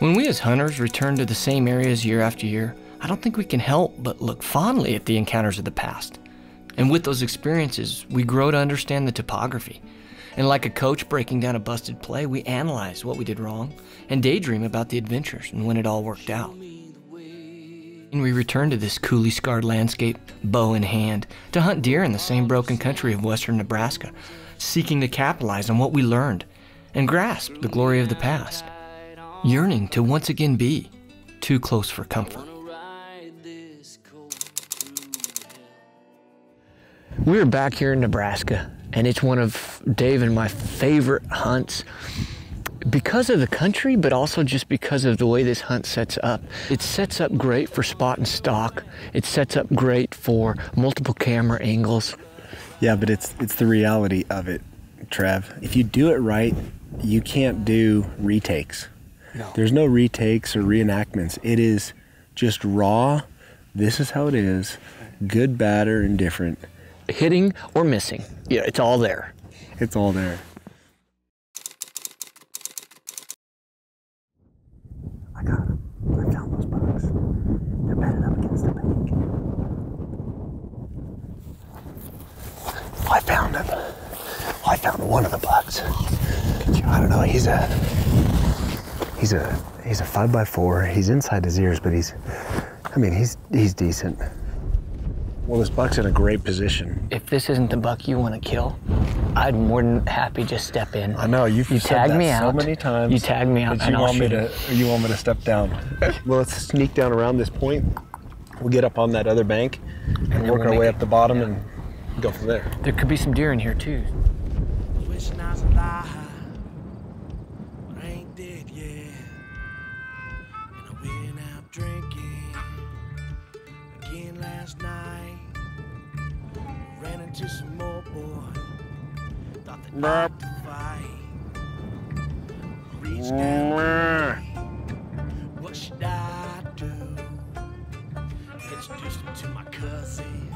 When we as hunters return to the same areas year after year, I don't think we can help but look fondly at the encounters of the past. And with those experiences, we grow to understand the topography. And like a coach breaking down a busted play, we analyze what we did wrong and daydream about the adventures and when it all worked out. And we return to this coulee scarred landscape, bow in hand, to hunt deer in the same broken country of western Nebraska, seeking to capitalize on what we learned and grasp the glory of the past, yearning to once again be too close for comfort. We're back here in Nebraska, and it's one of Dave and my favorite hunts because of the country, but also just because of the way this hunt sets up. It sets up great for spot and stalk. It sets up great for multiple camera angles. Yeah, but it's it's the reality of it, Trev. If you do it right, you can't do retakes. No. There's no retakes or reenactments. It is just raw. This is how it is. Good, bad, or indifferent. Hitting or missing, yeah, it's all there. It's all there. I got him. I found those bugs. They're bedded up against the bank. I found him. I found one of the bugs. I don't know. He's a he's a he's a five by four. He's inside his ears, but he's I mean he's he's decent. Well, this buck's in a great position. If this isn't the buck you want to kill, I'd more than happy just step in. I know you've You said tag that me so many times. You tag me out, that and you I'll want me shoot to you want me to step down. well, let's sneak down around this point. We'll get up on that other bank and, then work we'll our way it- up the bottom and go from there. There could be some deer in here too. Out drinking again last night. Ran into some more boy. Thought like to fight. Reached down. What should I do? Introduced him to my cousin.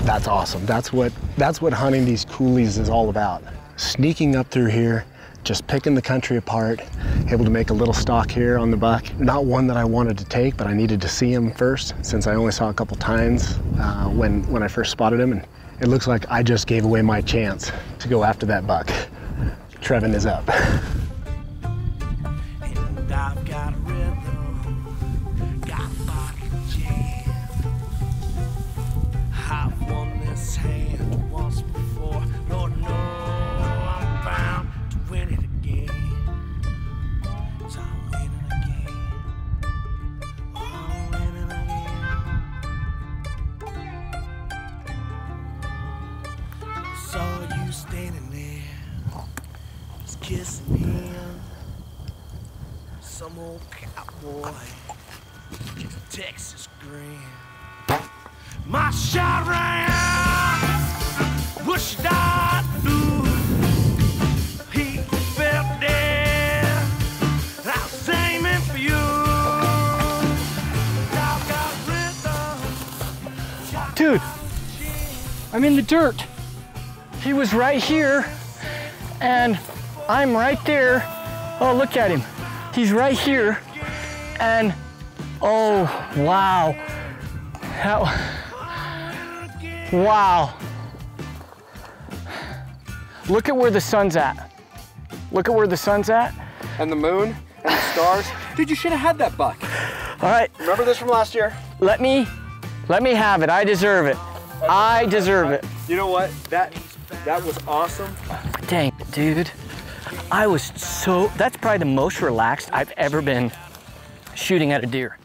That's awesome. That's what that's what hunting these coulees is all about. Sneaking up through here, just picking the country apart, able to make a little stock here on the buck. Not one that I wanted to take, but I needed to see him first, since I only saw a couple times uh, when when I first spotted him, and it looks like I just gave away my chance to go after that buck. Trevon is up. Some old cowboy, a Texas grin. My shot rang out. Should I do? He fell dead. I was aiming for you. Dude, I'm in the dirt. He was right here, and I'm right there. Oh, look at him. He's right here, and oh, wow. That, wow. Look at where the sun's at. Look at where the sun's at. and the moon and the stars. Dude, you should have had that buck. All right, Remember this from last year? let me, let me have it. I deserve it. I deserve it. You know what? That that was awesome. Dang, dude. I was so, that's probably the most relaxed I've ever been shooting at a deer.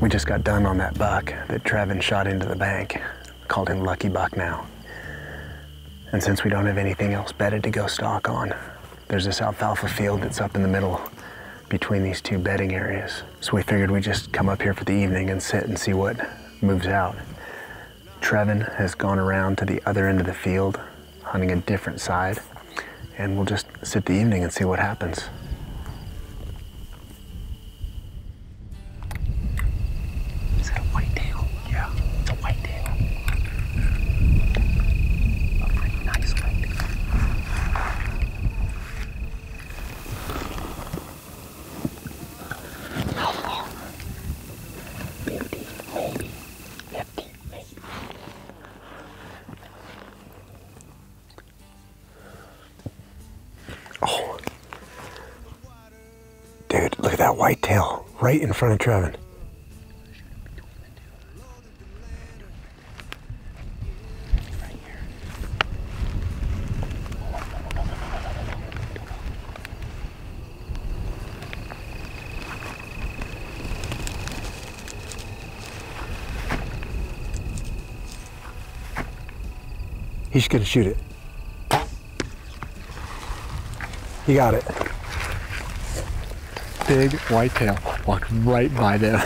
We just got done on that buck that Trevon shot into the bank. Called him Lucky Buck now. And since we don't have anything else bedded to go stock on, there's this alfalfa field that's up in the middle between these two bedding areas. So we figured we'd just come up here for the evening and sit and see what moves out. Trevon has gone around to the other end of the field, hunting a different side, and we'll just sit the evening and see what happens. That whitetail right in front of Trevon. He's gonna shoot it. He got it. Big whitetail walked right by them.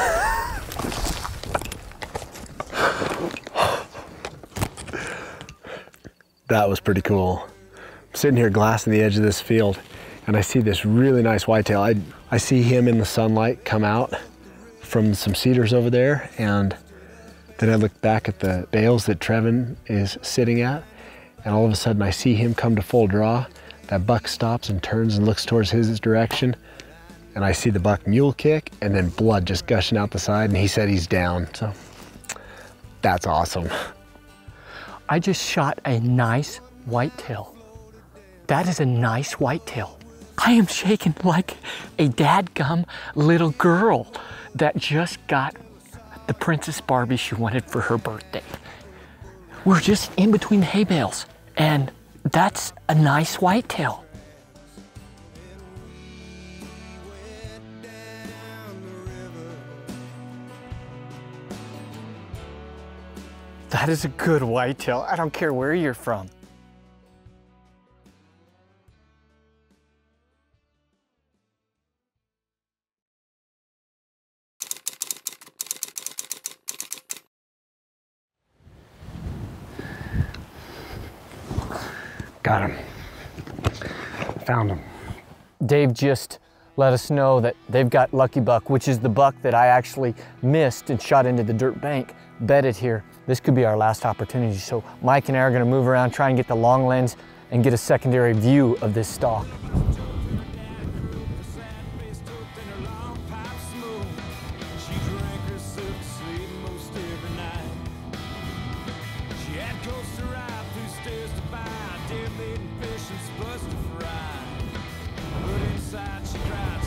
that was pretty cool. I'm sitting here glassing the edge of this field and I see this really nice whitetail. I, I see him in the sunlight come out from some cedars over there and then I look back at the bales that Trevon is sitting at and all of a sudden I see him come to full draw. That buck stops and turns and looks towards his direction and I see the buck mule kick and then blood just gushing out the side and he said he's down. So that's awesome. I just shot a nice whitetail. That is a nice whitetail. I am shaking like a dadgum little girl that just got the Princess Barbie she wanted for her birthday. We're just in between the hay bales, and that's a nice whitetail. That is a good whitetail. I don't care where you're from. Got him. Found him. Dave just let us know that they've got Lucky Buck, which is the buck that I actually missed and shot into the dirt bank, bedded here. This could be our last opportunity. So Mike and I are gonna move around, try and get the long lens and get a secondary view of this stalk. Past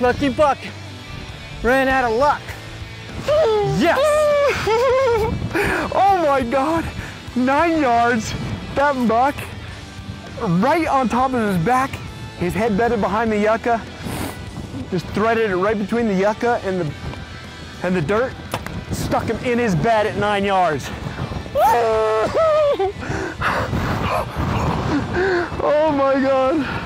Lucky Buck ran out of luck. Yes! oh my God! Nine yards. That buck right on top of his back, his head bedded behind the yucca. Just threaded it right between the yucca and the and the dirt. Stuck him in his bed at nine yards. oh my God.